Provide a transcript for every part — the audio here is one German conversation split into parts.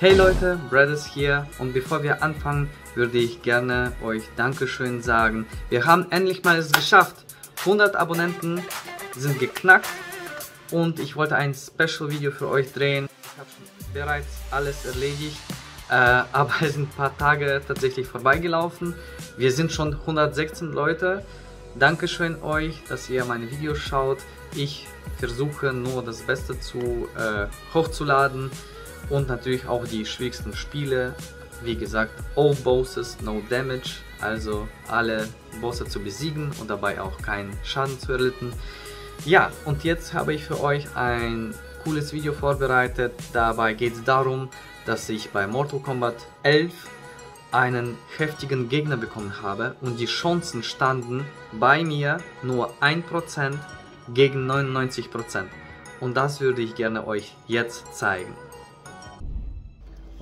Hey Leute, Brad ist hier und bevor wir anfangen, würde ich gerne euch Dankeschön sagen. Wir haben endlich mal es geschafft. 100 Abonnenten sind geknackt und ich wollte ein Special Video für euch drehen. Ich habe schon bereits alles erledigt, äh, aber es sind ein paar Tage tatsächlich vorbeigelaufen. Wir sind schon 116 Leute. Dankeschön euch, dass ihr meine Videos schaut. Ich versuche nur das Beste zu äh, hochzuladen und natürlich auch die schwierigsten Spiele. Wie gesagt, all bosses, no damage, also alle Bosse zu besiegen und dabei auch keinen Schaden zu erlitten. Ja, und jetzt habe ich für euch ein cooles Video vorbereitet. Dabei geht es darum, dass ich bei Mortal Kombat 11 einen heftigen Gegner bekommen habe und die Chancen standen bei mir nur 1% gegen 99%. Und das würde ich gerne euch jetzt zeigen.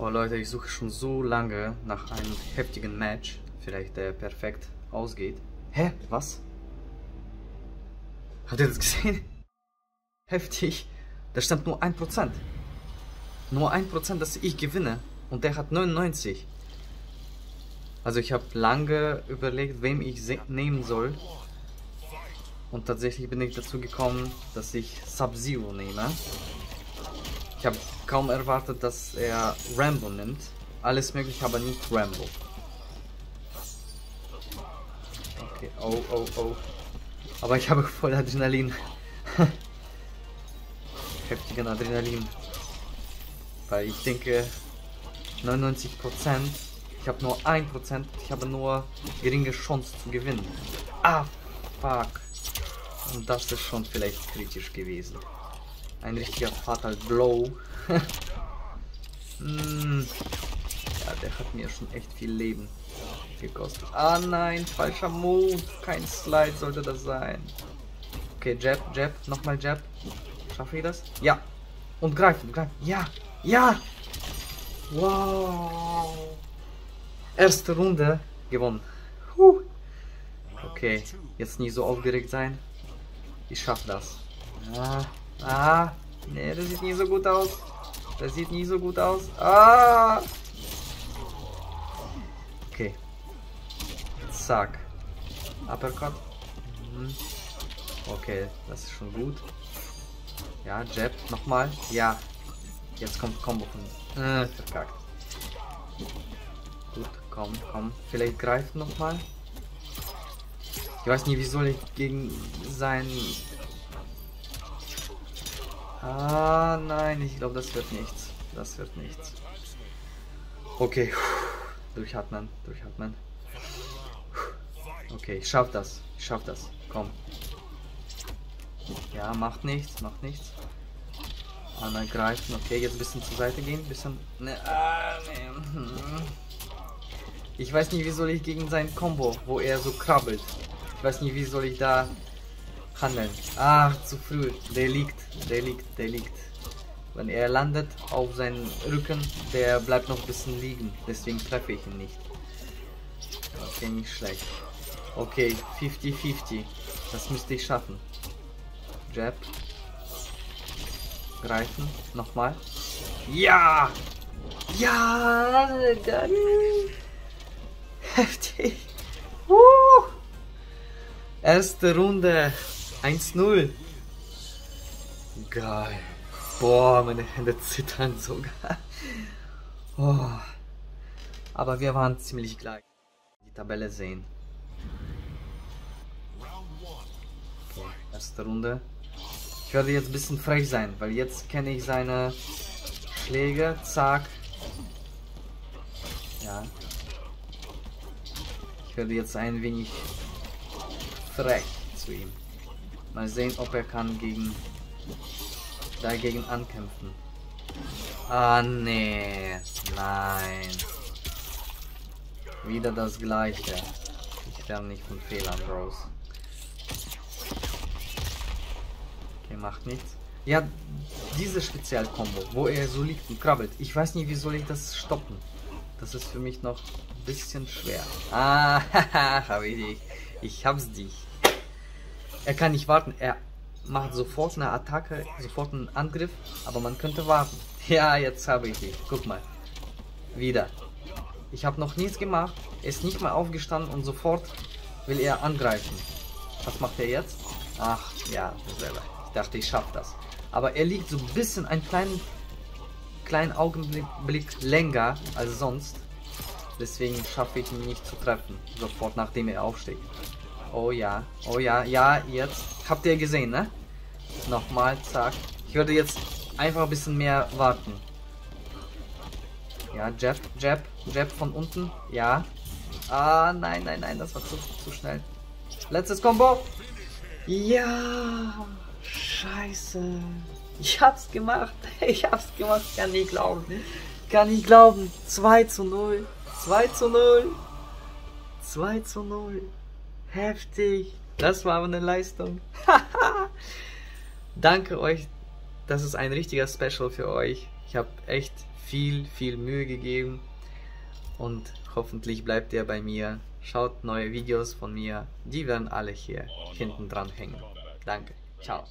Oh Leute, ich suche schon so lange nach einem heftigen Match, vielleicht der perfekt ausgeht. Hä? Was? Habt ihr das gesehen? Heftig. Da stand nur 1%. Nur 1%, dass ich gewinne. Und der hat 99. Also ich habe lange überlegt, wem ich nehmen soll. Und tatsächlich bin ich dazu gekommen, dass ich Sub-Zero nehme. Ich habe kaum erwartet, dass er Rambo nimmt. Alles möglich, aber nicht Rambo. Okay, oh, oh, oh. Aber ich habe voll Adrenalin. Heftigen Adrenalin. Weil ich denke, 99%, ich habe nur 1%, ich habe nur geringe Chance zu gewinnen. Ah, fuck. Und das ist schon vielleicht kritisch gewesen. Ein richtiger Fatal Blow. mm. Ja, der hat mir schon echt viel Leben gekostet. Ah nein, falscher Move. Kein Slide sollte das sein. Okay, Jab, Jab, nochmal Jab. Schaffe ich das? Ja. Und greifen, greifen. Ja, ja. Wow. Erste Runde gewonnen. Huh. Okay, jetzt nie so aufgeregt sein. Ich schaffe das. Ah. Ah, nee, das sieht nie so gut aus. Das sieht nie so gut aus. Ah! Okay. Zack. Uppercut. Mhm. Okay, das ist schon gut. Ja, Jab, nochmal. Ja. Jetzt kommt Combo von... Äh, verkackt. Gut, komm, komm. Vielleicht greift nochmal. Ich weiß nicht, wie soll ich gegen sein Ah, nein, ich glaube, das wird nichts. Das wird nichts. Okay, durchatmen, durchatmen. Okay, ich schaff das. Ich schaff das. Komm. Ja, macht nichts, macht nichts. Anna greifen. Okay, jetzt ein bisschen zur Seite gehen. Bisschen. Ne, ah, ne. Ich weiß nicht, wie soll ich gegen sein Combo, wo er so krabbelt. Ich weiß nicht, wie soll ich da handeln. Ach, zu früh. Der liegt, der liegt, der liegt. Wenn er landet auf seinen Rücken, der bleibt noch ein bisschen liegen. Deswegen treffe ich ihn nicht. Okay, nicht schlecht. Okay, 50-50. Das müsste ich schaffen. Jab. Greifen. Nochmal. Ja! Ja! Geil! Heftig! Uh! Erste Runde. 1-0. Geil. Boah, meine Hände zittern sogar. Oh. Aber wir waren ziemlich gleich. Die Tabelle sehen. Okay, erste Runde. Ich werde jetzt ein bisschen frech sein, weil jetzt kenne ich seine Schläge. Zack. Ja. Ich werde jetzt ein wenig frech zu ihm. Mal sehen, ob er kann gegen dagegen ankämpfen. Ah, nee. Nein. Wieder das gleiche. Ich lerne nicht von Fehlern, Bros. Okay, macht nichts. Ja, diese Spezialkombo, wo er so liegt und krabbelt. Ich weiß nicht, wie soll ich das stoppen. Das ist für mich noch ein bisschen schwer. Ah, habe ich dich. Ich hab's dich. Er kann nicht warten. Er macht sofort eine Attacke, sofort einen Angriff, aber man könnte warten. Ja, jetzt habe ich dich. Guck mal. Wieder. Ich habe noch nichts gemacht. Er ist nicht mal aufgestanden und sofort will er angreifen. Was macht er jetzt? Ach, ja, selber. Ich dachte, ich schaffe das. Aber er liegt so ein bisschen einen kleinen, kleinen Augenblick länger als sonst. Deswegen schaffe ich ihn nicht zu treffen. Sofort nachdem er aufsteht. Oh ja, oh ja, ja, jetzt. Habt ihr gesehen, ne? Nochmal, zack. Ich würde jetzt einfach ein bisschen mehr warten. Ja, Jab, Jab, Jab von unten. Ja. Ah, nein, nein, nein, das war zu, zu schnell. Letztes Combo. Ja. Scheiße. Ich hab's gemacht. Ich hab's gemacht. Kann nicht glauben. Kann nicht glauben. 2 zu 0. 2 zu 0. 2 zu 0. Heftig. Das war aber eine Leistung. Danke euch. Das ist ein richtiger Special für euch. Ich habe echt viel, viel Mühe gegeben. Und hoffentlich bleibt ihr bei mir. Schaut neue Videos von mir. Die werden alle hier hinten dran hängen. Danke. Ciao.